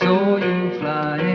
So you fly.